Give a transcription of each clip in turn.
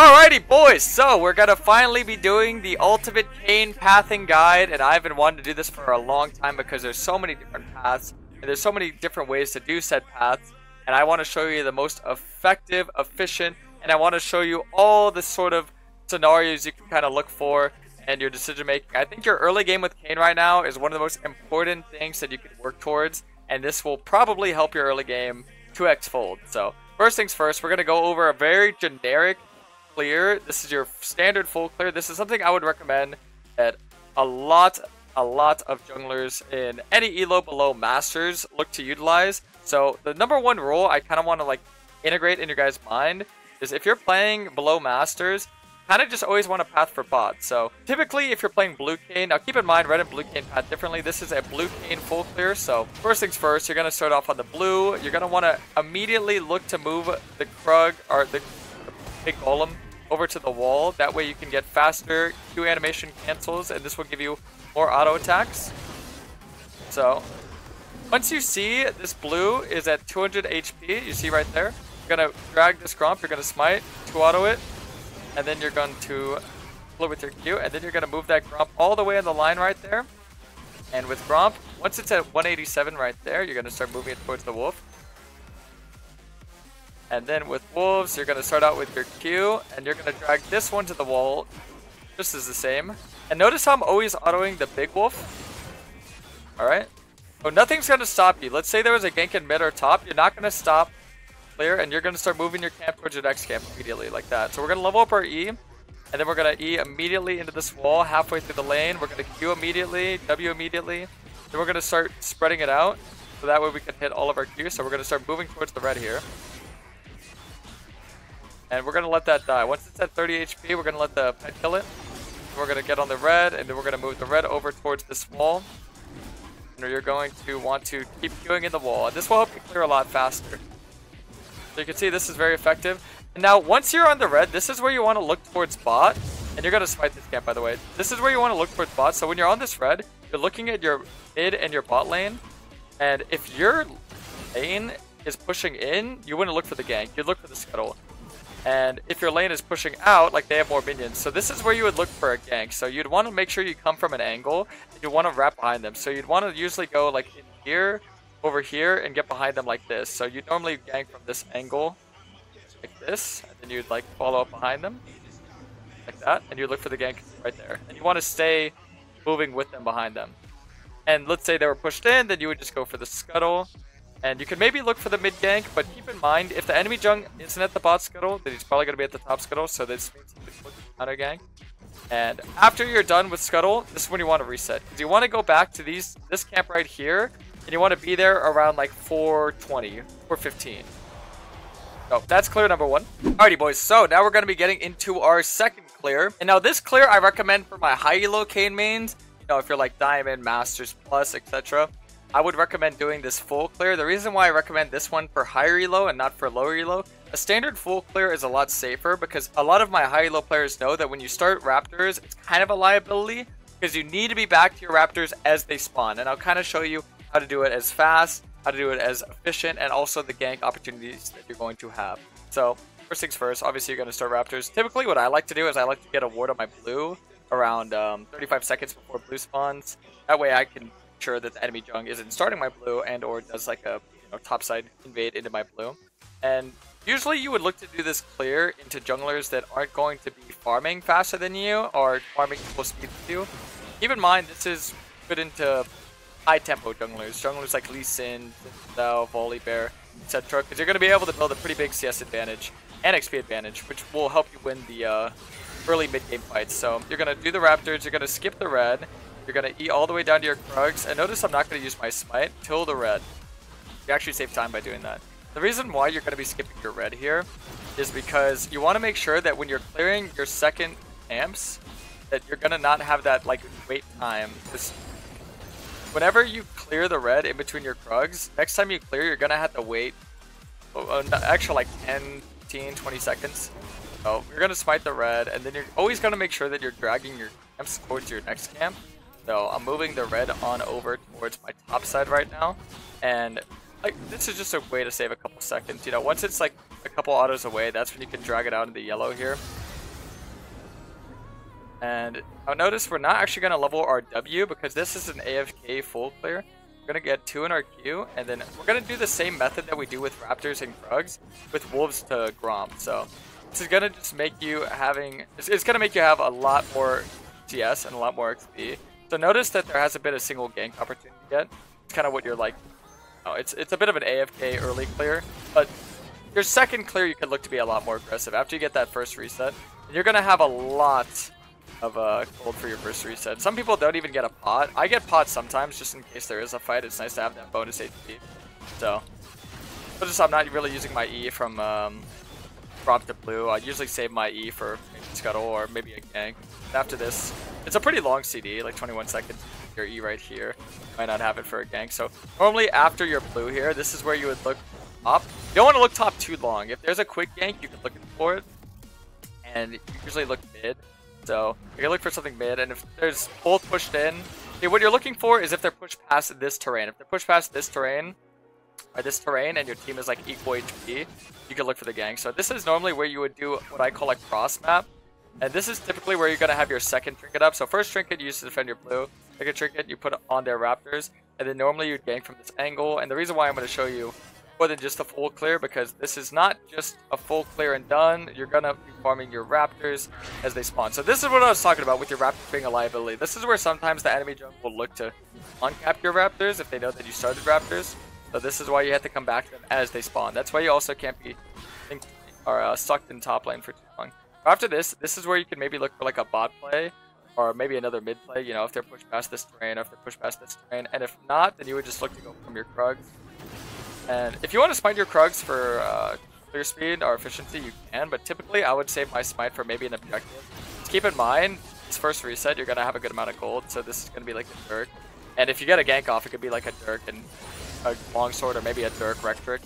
Alrighty boys, so we're gonna finally be doing the ultimate Kayn pathing guide and I've been wanting to do this for a long time because there's so many different paths and there's so many different ways to do said paths and I want to show you the most effective, efficient, and I want to show you all the sort of scenarios you can kind of look for and your decision making. I think your early game with Kayn right now is one of the most important things that you can work towards and this will probably help your early game 2x fold. So first things first, we're going to go over a very generic clear. This is your standard full clear. This is something I would recommend that a lot, a lot of junglers in any elo below masters look to utilize. So the number one rule I kind of want to like integrate in your guys' mind is if you're playing below masters, kind of just always want a path for bot. So typically if you're playing blue Kayn, now keep in mind red and blue Kayn path differently. This is a blue Kayn full clear. So first things first, you're going to start off on the blue. You're going to want to immediately look to move the Krug or the big golem over to the wall. That way you can get faster Q animation cancels and this will give you more auto attacks. So once you see this blue is at 200 HP, you see right there, you're going to drag this Gromp, you're going to smite, 2 auto it, and then you're going to pull it with your Q, and then you're going to move that Gromp all the way in the line right there. And with Gromp, once it's at 187 right there, you're going to start moving it towards the Wolf. And then with wolves, you're going to start out with your Q, and you're going to drag this one to the wall, just as the same. And notice how I'm always autoing the big wolf. Alright. So nothing's going to stop you. Let's say there was a gank in mid or top. You're not going to stop clear, and you're going to start moving your camp towards your next camp immediately, like that. So we're going to level up our E, and then we're going to E immediately into this wall, halfway through the lane. We're going to Q immediately, W immediately. Then we're going to start spreading it out, so that way we can hit all of our Q. So we're going to start moving towards the red here. And we're going to let that die. Once it's at 30 HP, we're going to let the pet kill it. We're going to get on the red, and then we're going to move the red over towards this wall. And you're going to want to keep queuing in the wall. And this will help you clear a lot faster. So you can see this is very effective. And now, once you're on the red, this is where you want to look towards bot. And you're going to smite this camp, by the way. This is where you want to look towards bot. So when you're on this red, you're looking at your mid and your bot lane. And if your lane is pushing in, you wouldn't look for the gank. You'd look for the scuttle. And if your lane is pushing out, like they have more minions. So this is where you would look for a gank. So you'd want to make sure you come from an angle. You want to wrap behind them. So you'd want to usually go like in here, over here, and get behind them like this. So you'd normally gank from this angle, like this. And then you'd like follow up behind them, like that. And you look for the gank right there. And you want to stay moving with them behind them. And let's say they were pushed in, then you would just go for the scuttle. And you can maybe look for the mid gank, but keep in mind, if the enemy jung isn't at the bot scuttle, then he's probably going to be at the top scuttle, so this means he can look counter gank. And after you're done with scuttle, this is when you want to reset. Because you want to go back to these this camp right here, and you want to be there around like 420, 415. So that's clear number one. Alrighty boys, so now we're going to be getting into our second clear. And now this clear I recommend for my high elo Kayn mains, you know, if you're like Diamond, Masters Plus, etc. I would recommend doing this full clear. The reason why I recommend this one for higher elo and not for lower elo, a standard full clear is a lot safer because a lot of my high elo players know that when you start raptors, it's kind of a liability because you need to be back to your raptors as they spawn. And I'll kind of show you how to do it as fast, how to do it as efficient, and also the gank opportunities that you're going to have. So first things first, obviously you're going to start raptors. Typically what I like to do is I like to get a ward on my blue around um, 35 seconds before blue spawns. That way I can sure that the enemy jung isn't starting my blue and or does like a you know, topside invade into my blue. And usually you would look to do this clear into junglers that aren't going to be farming faster than you or farming full speed with you. Keep in mind this is good into high tempo junglers, junglers like Lee Sin, Zhao, Volibear, etc. Because you're going to be able to build a pretty big CS advantage and XP advantage, which will help you win the uh, early mid game fights. So you're going to do the Raptors, you're going to skip the red, you're going to eat all the way down to your Krugs. And notice I'm not going to use my Smite till the red. You actually save time by doing that. The reason why you're going to be skipping your red here is because you want to make sure that when you're clearing your second amps, that you're going to not have that like wait time. Because whenever you clear the red in between your Krugs, next time you clear, you're going to have to wait oh, oh, actually like 10, 15, 20 seconds. So you're going to smite the red, and then you're always going to make sure that you're dragging your camps towards your next camp. So I'm moving the red on over towards my top side right now. And like this is just a way to save a couple seconds. You know, once it's like a couple autos away, that's when you can drag it out into the yellow here. And I'll notice we're not actually going to level our W because this is an AFK full clear. We're going to get two in our queue, and then we're going to do the same method that we do with Raptors and Krugs with Wolves to Gromp. So this is going to just make you having, it's, it's going to make you have a lot more CS and a lot more XP. So notice that there hasn't been a single gank opportunity yet. It's kind of what you're like, oh, it's, it's a bit of an AFK early clear, but your second clear you can look to be a lot more aggressive. After you get that first reset, you're to have a lot of uh, gold for your first reset. Some people don't even get a pot. I get pots sometimes just in case there is a fight. It's nice to have that bonus HP. So, but just I'm not really using my E from um, Gromp to blue. I usually save my E for Scuttle or maybe a gank. After this, it's a pretty long CD, like 21 seconds. Your E right here. Might not have it for a gank. So normally after your blue here, this is where you would look up. You don't want to look top too long. If there's a quick gank, you can look for it. And you usually look mid. So you look for something mid, and if there's both pushed in, okay, what you're looking for is if they're pushed past this terrain. If they're pushed past this terrain, or this terrain, and your team is like equal HP, you can look for the gang. So this is normally where you would do what I call a cross map. And this is typically where you're going to have your second trinket up. So first trinket you use to defend your blue. Second trinket you put on their raptors. And then normally you gank from this angle. And the reason why I'm going to show you more than just a full clear because this is not just a full clear and done. You're gonna be farming your raptors as they spawn. So this is what I was talking about with your raptors being a liability. This is where sometimes the enemy jungle will look to uncap your raptors if they know that you started raptors. So this is why you have to come back to them as they spawn. That's why you also can't be or uh, stuck in top lane for too long. After this, this is where you can maybe look for like a bot play or maybe another mid play, you know, if they're pushed past this terrain or if they're pushed past this terrain. And if not, then you would just look to go from your Krugs and if you want to smite your Krugs for uh, clear speed or efficiency, you can, but typically I would save my smite for maybe an objective. Just keep in mind, this first reset, you're going to have a good amount of gold, so this is going to be like a Dirk. And if you get a gank off, it could be like a Dirk and a longsword or maybe a Dirk Rectrick.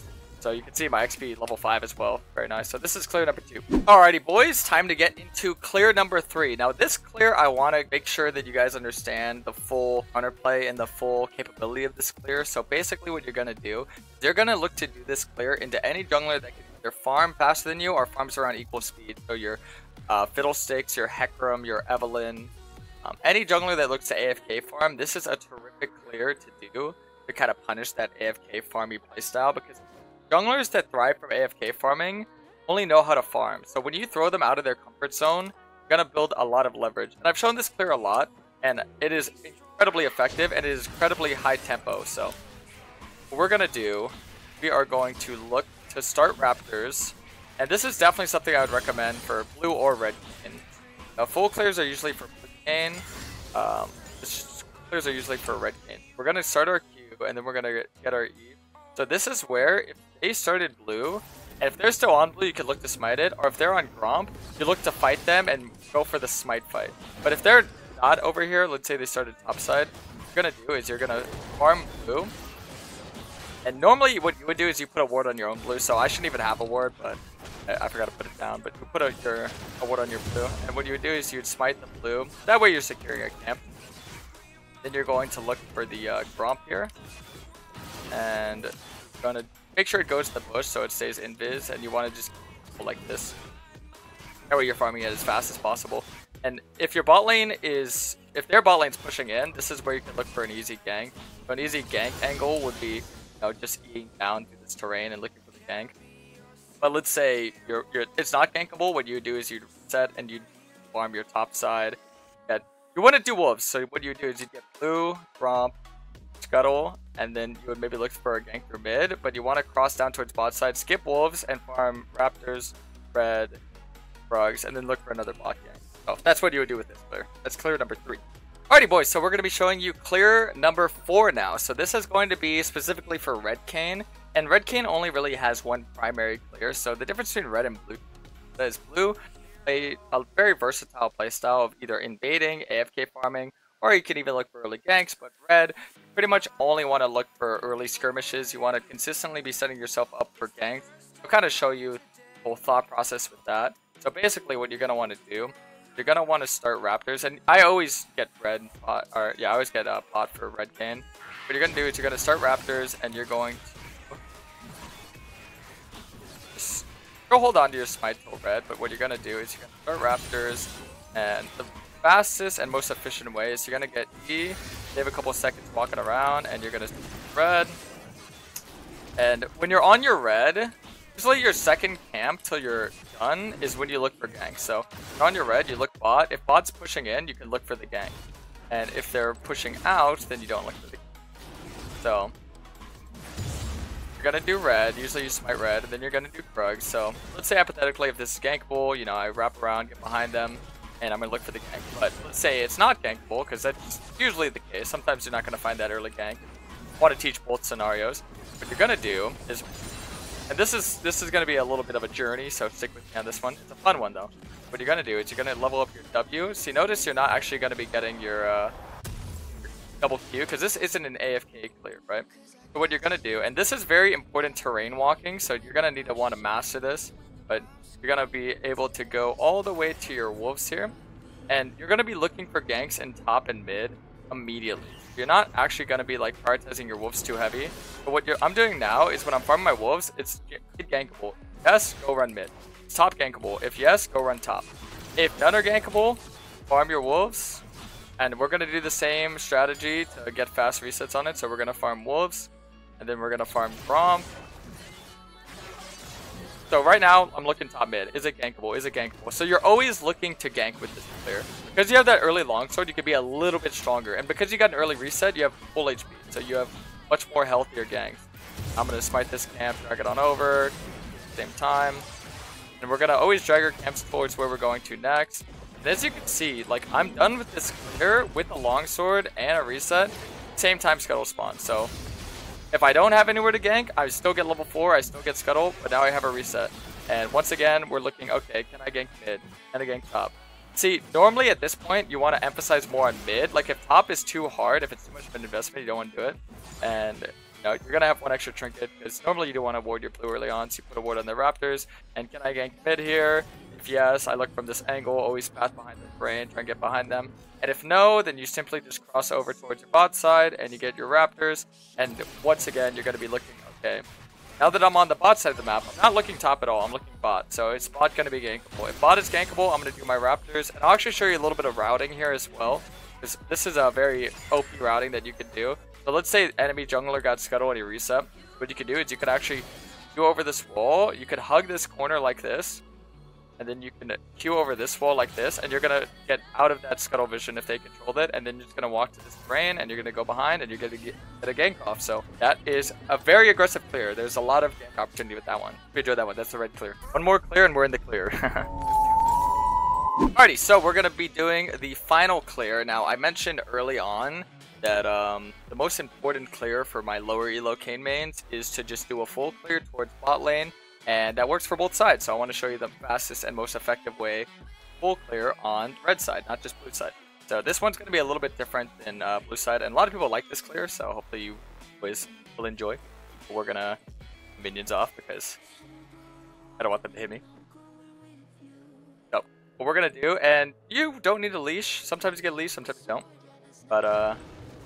So you can see my XP level 5 as well. Very nice. So this is clear number 2. Alrighty boys, time to get into clear number 3. Now this clear, I want to make sure that you guys understand the full counterplay and the full capability of this clear. So basically what you're going to do, is you're going to look to do this clear into any jungler that can either farm faster than you or farms around equal speed. So your uh, Fiddlesticks, your Hecarim, your Evelynn, um, any jungler that looks to AFK farm, this is a terrific clear to do to kind of punish that AFK farmy playstyle because Junglers that thrive from AFK farming only know how to farm, so when you throw them out of their comfort zone, you're gonna build a lot of leverage. And I've shown this clear a lot, and it is incredibly effective, and it is incredibly high tempo, so what we're gonna do, we are going to look to start Raptors, and this is definitely something I would recommend for blue or red Kayn. Now, full clears are usually for blue Kayn, um, clears are usually for red Kayn. We're gonna start our Q, and then we're gonna get our E. So this is where, if they started blue, and if they're still on blue, you can look to smite it, or if they're on Gromp, you look to fight them and go for the smite fight. But if they're not over here, let's say they started topside, what you're gonna do is you're gonna farm blue, and normally what you would do is you put a ward on your own blue, so I shouldn't even have a ward, but I, forgot to put it down, but you put a, your, a ward on your blue, and what you would do is you'd smite the blue, that way you're securing a camp. Then you're going to look for the uh, Gromp here, and you gonna make sure it goes to the bush so it stays invis, and you want to just go like this. That way you're farming it as fast as possible. And if your bot lane is, if their bot lane's pushing in, this is where you can look for an easy gank. So an easy gank angle would be, you know, just eating down through this terrain and looking for the gank. But let's say you're, you're it's not gankable. What you do is you set and you farm your top side. You want to do wolves, so what you do is you get blue, Gromp, scuttle, and then you would maybe look for a gank through mid, but you want to cross down towards bot side, skip wolves, and farm raptors, red, Krugs, and then look for another bot gank. So that's what you would do with this clear. That's clear number three. Alrighty boys, so we're going to be showing you clear number four now. So this is going to be specifically for red Kayn, and red Kayn only really has one primary clear. So the difference between red and blue is blue a, a very versatile playstyle of either invading, AFK farming, or you can even look for early ganks, but red, pretty much only want to look for early skirmishes. You want to consistently be setting yourself up for ganks. I'll kind of show you the whole thought process with that. So basically what you're going to want to do, you're going to want to start raptors. And I always get red pot, or yeah, I always get a pot for red Kayn. What you're going to do is you're going to start raptors and you're going to go hold on to your smite till red. But what you're going to do is you're going to start raptors and the fastest and most efficient way is you're gonna get E, save a couple seconds walking around, and you're gonna red. And when you're on your red, usually your second camp till you're done is when you look for ganks. So on your red, you look bot. If bot's pushing in, you can look for the gank. And if they're pushing out, then you don't look for the gank. So you're gonna do red, usually you smite red, and then you're gonna do Krug. So let's say hypothetically if this is gankable, you know, I wrap around, get behind them, and I'm gonna look for the gank. But let's say it's not gankable, because that's usually the case. Sometimes you're not gonna find that early gank. Want to teach both scenarios. What you're gonna do is and this is this is gonna be a little bit of a journey, so stick with me on this one. It's a fun one though. What you're gonna do is you're gonna level up your W. See, notice you're not actually gonna be getting your, uh, your double Q because this isn't an AFK clear, right? So what you're gonna do, and this is very important terrain walking, so you're gonna need to want to master this. But you're gonna be able to go all the way to your wolves here, and you're gonna be looking for ganks in top and mid immediately. You're not actually going to be like prioritizing your wolves too heavy. But what I'm doing now is when I'm farming my wolves, it's gankable. Yes, go run mid. It's top gankable. If yes, go run top. If none are gankable, farm your wolves. And we're going to do the same strategy to get fast resets on it. So we're going to farm wolves. And then we're going to farm Gromp. So right now, I'm looking top mid. Is it gankable? Is it gankable? So you're always looking to gank with this player. Because you have that early longsword, you can be a little bit stronger. And because you got an early reset, you have full HP. So you have much more healthier ganks. I'm going to smite this camp, drag it on over, same time. And we're going to always drag our camps towards where we're going to next. And as you can see, like I'm done with this clear with a longsword and a reset. Same time scuttle spawn. So if I don't have anywhere to gank, I still get level 4, I still get Scuttle, but now I have a reset. And once again, we're looking, okay, can I gank mid? Can I gank top? See, normally at this point, you want to emphasize more on mid. Like, if top is too hard, if it's too much of an investment, you don't want to do it. And, you know, you're going to have one extra trinket, because normally you don't want to ward your blue early on, so you put a ward on the Raptors. And can I gank mid here? Yes, I look from this angle, always pass behind the brain, try and get behind them. And if no, then you simply just cross over towards your bot side and you get your raptors. And once again, you're going to be looking, okay, now that I'm on the bot side of the map, I'm not looking top at all, I'm looking bot. So it's bot going to be gankable. If bot is gankable, I'm going to do my raptors. And I'll actually show you a little bit of routing here as well. Because this is a very OP routing that you can do. So let's say enemy jungler got scuttle and he reset. What you could do is you could actually go over this wall. You could hug this corner like this and then you can queue over this wall like this, and you're gonna get out of that scuttle vision if they controlled it, and then you're just gonna walk to this brain, and you're gonna go behind, and you're gonna get, a gank off. So that is a very aggressive clear. There's a lot of gank opportunity with that one. We enjoyed that one. That's the red clear. One more clear, and we're in the clear. Alrighty, so we're gonna be doing the final clear. Now, I mentioned early on that um, the most important clear for my lower elo Kayn mains is to just do a full clear towards bot lane and that works for both sides. So I want to show you the fastest and most effective way full clear on red side, not just blue side. So this one's going to be a little bit different than uh, blue side, and a lot of people like this clear, so hopefully you boys will enjoy. We're going to minions off because I don't want them to hit me. So what we're going to do, and you don't need a leash. Sometimes you get a leash, sometimes you don't. But uh,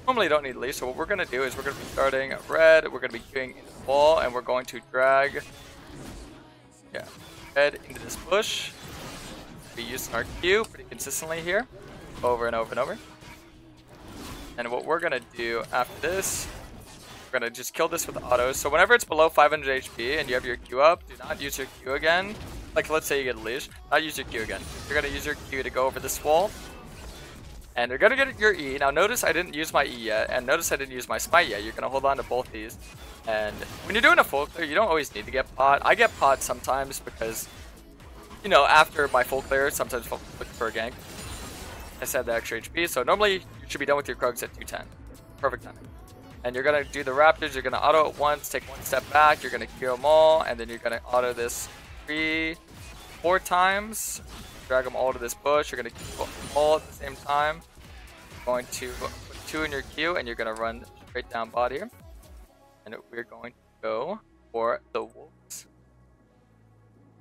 normally you don't need a leash, so what we're going to do is we're going to be starting red, we're going to be queuing into the ball, and we're going to drag yeah. Head into this bush. We use our Q pretty consistently here. Over and over and over. And what we're gonna do after this, we're gonna just kill this with autos. So whenever it's below 500 HP and you have your Q up, do not use your Q again. Like let's say you get a leash, not use your Q again. You're gonna use your Q to go over this wall. And you're gonna get your E. Now notice I didn't use my E yet, and notice I didn't use my Smite yet. You're gonna hold on to both these. And when you're doing a full clear, you don't always need to get pot. I get pot sometimes because, you know, after my full clear, sometimes look for a gank. I said the extra HP, so normally you should be done with your Krugs at 210. Perfect timing. And you're gonna do the Raptors, you're gonna auto it once, take one step back, you're gonna kill them all, and then you're gonna auto this three, four times. Drag them all to this bush, you're gonna kill all at the same time. You're going to put two in your queue, and you're gonna run straight down bot here and we're going to go for the wolves.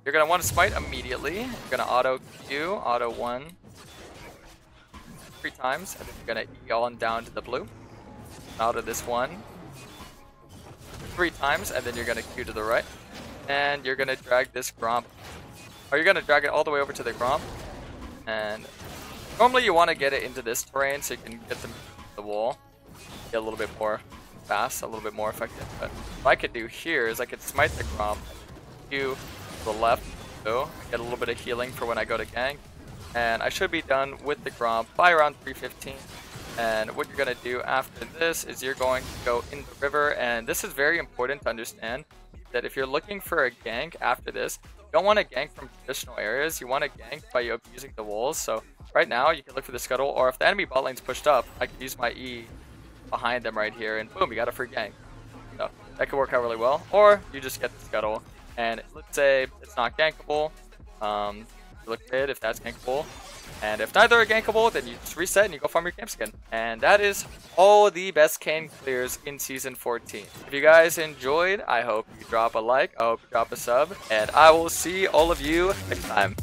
You're going to want to smite immediately. You're going to auto Q, auto 1, three times, and then you're going to E on down to the blue. Out of this one, three times, and then you're going to Q to the right. And you're going to drag this Gromp, or you're going to drag it all the way over to the Gromp. and Normally you want to get it into this terrain so you can get them the wall. Get a little bit more fast, a little bit more effective. But what I could do here is I could smite the Gromp. you to the left, so get a little bit of healing for when I go to gank. And I should be done with the Gromp by around 315. And what you're going to do after this is you're going to go in the river. And this is very important to understand that if you're looking for a gank after this, you don't want to gank from traditional areas. You want to gank by using the walls. So right now you can look for the scuttle. Or if the enemy bot lane's pushed up, I can use my E behind them right here. And boom, you got a free gank. So that could work out really well. Or you just get the scuttle. And let's say it's not gankable. Um, look mid if that's gankable. And if neither are gankable, then you just reset and you go farm your camps again. And that is all the best Kayn clears in Season 14. If you guys enjoyed, I hope you drop a like, I hope you drop a sub, and I will see all of you next time.